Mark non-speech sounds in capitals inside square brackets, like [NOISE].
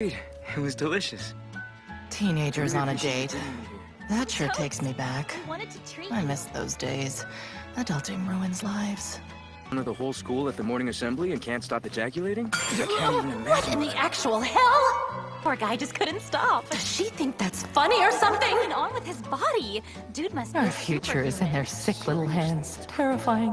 It was delicious. Teenagers on a date. That sure takes me back. I miss those days. Adulting ruins lives. Under of the whole school at the morning assembly and can't stop ejaculating? I can't even [GASPS] What in the actual hell? Poor guy just couldn't stop. Does she think that's funny or something? What's going on with his body? Dude must be Our future is in their sick little hands. Terrifying.